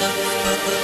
i'm love, but the